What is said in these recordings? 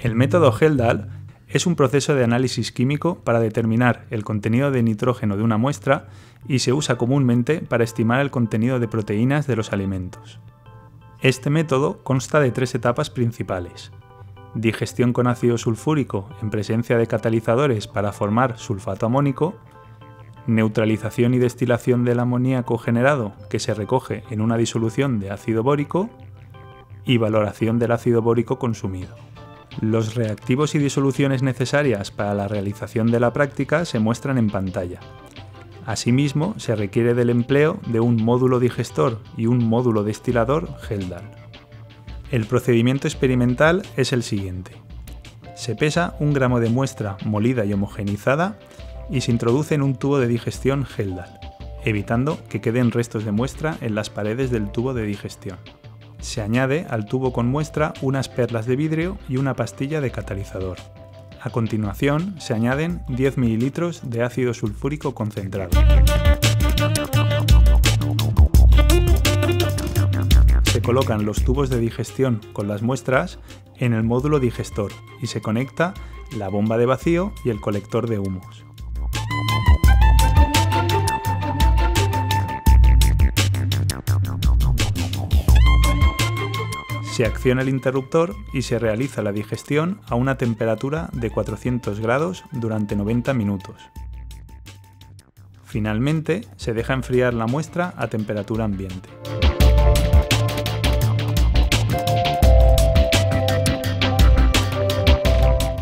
El método Heldal es un proceso de análisis químico para determinar el contenido de nitrógeno de una muestra y se usa comúnmente para estimar el contenido de proteínas de los alimentos. Este método consta de tres etapas principales. Digestión con ácido sulfúrico en presencia de catalizadores para formar sulfato amónico, neutralización y destilación del amoníaco generado que se recoge en una disolución de ácido bórico y valoración del ácido bórico consumido. Los reactivos y disoluciones necesarias para la realización de la práctica se muestran en pantalla. Asimismo, se requiere del empleo de un módulo digestor y un módulo destilador Heldal. El procedimiento experimental es el siguiente. Se pesa un gramo de muestra molida y homogenizada y se introduce en un tubo de digestión Heldal, evitando que queden restos de muestra en las paredes del tubo de digestión se añade al tubo con muestra unas perlas de vidrio y una pastilla de catalizador. A continuación se añaden 10 ml de ácido sulfúrico concentrado. Se colocan los tubos de digestión con las muestras en el módulo digestor y se conecta la bomba de vacío y el colector de humos. Se acciona el interruptor y se realiza la digestión a una temperatura de 400 grados durante 90 minutos. Finalmente, se deja enfriar la muestra a temperatura ambiente.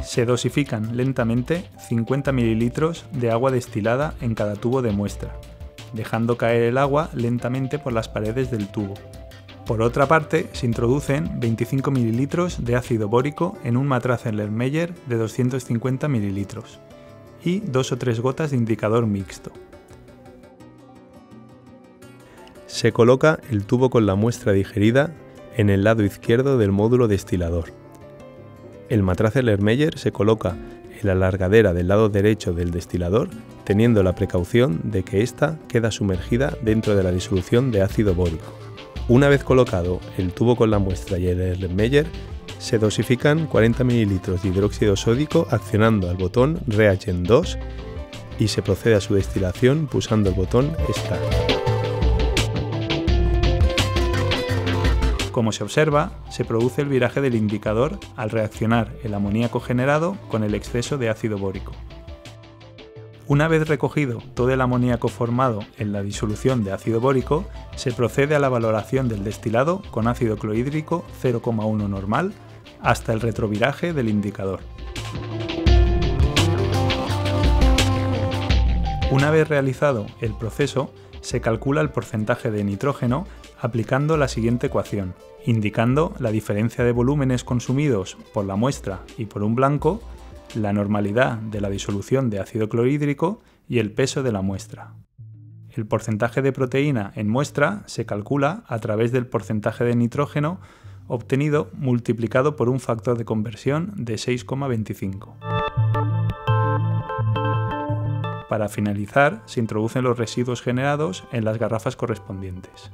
Se dosifican lentamente 50 ml de agua destilada en cada tubo de muestra, dejando caer el agua lentamente por las paredes del tubo. Por otra parte, se introducen 25 ml de ácido bórico en un matraz Erlenmeyer de 250 ml y dos o tres gotas de indicador mixto. Se coloca el tubo con la muestra digerida en el lado izquierdo del módulo destilador. El matraz Erlenmeyer se coloca en la largadera del lado derecho del destilador, teniendo la precaución de que ésta queda sumergida dentro de la disolución de ácido bórico. Una vez colocado el tubo con la muestra y el Erlenmeyer, se dosifican 40 ml de hidróxido sódico accionando al botón Reagent 2 y se procede a su destilación pulsando el botón Start. Como se observa, se produce el viraje del indicador al reaccionar el amoníaco generado con el exceso de ácido bórico. Una vez recogido todo el amoníaco formado en la disolución de ácido bórico, se procede a la valoración del destilado con ácido clorhídrico 0,1 normal hasta el retroviraje del indicador. Una vez realizado el proceso, se calcula el porcentaje de nitrógeno aplicando la siguiente ecuación, indicando la diferencia de volúmenes consumidos por la muestra y por un blanco la normalidad de la disolución de ácido clorhídrico y el peso de la muestra. El porcentaje de proteína en muestra se calcula a través del porcentaje de nitrógeno obtenido multiplicado por un factor de conversión de 6,25. Para finalizar, se introducen los residuos generados en las garrafas correspondientes.